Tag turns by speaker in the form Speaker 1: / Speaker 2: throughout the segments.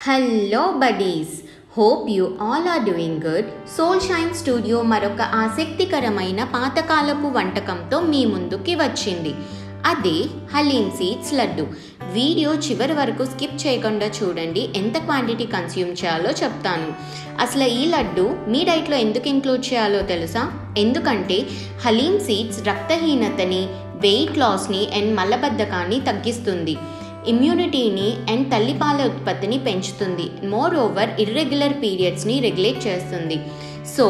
Speaker 1: Hello buddies hope you all are doing good soul shine studio మరొక ఆసక్తికరమైన పాతకాలపు వంటకంతో మీ ముందుకి వచ్చింది. అదే హలీం సీడ్స్ లడ్డు. వీడియో చివరి వరకు స్కిప్ చేయకుండా చూడండి. ఎంత క్వాంటిటీ కన్స్యూమ్ చేయాలో చెప్తాను. అసలు ఈ లడ్డు మీ డైట్లో ఎందుకు ఇంక్లూడ్ చేయాలో తెలుసా? ఎందుకంటే హలీం సీడ్స్ రక్తహీనతని వెయిట్ లాస్ని అండ్ మలబద్ధకాన్ని తగ్గిస్తుంది. ఇమ్యూనిటీని అండ్ తల్లిపాల ఉత్పత్తిని పెంచుతుంది. మోర్ ఓవర్ ఇర్రెగ్యులర్ పీరియడ్స్ని రెగ్యులేట్ చేస్తుంది. సో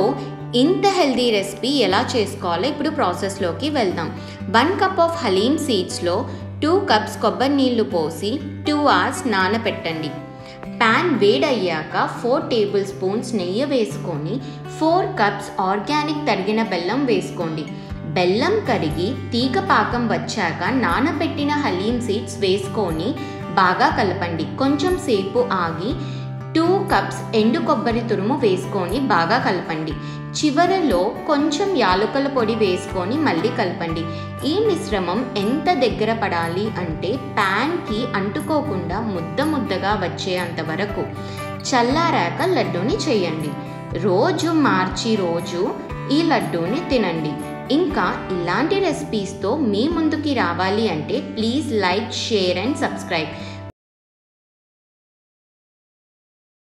Speaker 1: ఇంత హెల్దీ రెసిపీ ఎలా చేసుకోవాలో ఇప్పుడు ప్రాసెస్లోకి వెళ్దాం. వన్ కప్ ఆఫ్ హలీమ్ సీడ్స్లో టూ కప్స్ కొబ్బరి నీళ్ళు పోసి టూ అవర్స్ నానపెట్టండి. ప్యాన్ వేడయ్యాక ఫోర్ టేబుల్ స్పూన్స్ నెయ్యి వేసుకొని ఫోర్ కప్స్ ఆర్గానిక్ తరిగిన బెల్లం వేసుకోండి. బెల్లం కరిగి తీగ పాకం వచ్చాక నానబెట్టిన హలీం సీడ్స్ వేసుకొని బాగా కలపండి. కొంచెం సేపు ఆగి టూ కప్స్ ఎండు కొబ్బరి తురుము వేసుకొని బాగా కలపండి. చివరలో కొంచెం యాలకుల పొడి వేసుకొని మళ్ళీ కలపండి. ఈ మిశ్రమం ఎంత దగ్గర పడాలి అంటే ప్యాన్కి అంటుకోకుండా ముద్ద ముద్దగా వచ్చేంత వరకు చల్లారాక లడ్డూని చేయండి. రోజు మార్చి రోజు ఈ లడ్డూని తినండి. ఇంకా ఇలాంటి రెసిపీస్తో మీ ముందుకి రావాలి అంటే please like share and subscribe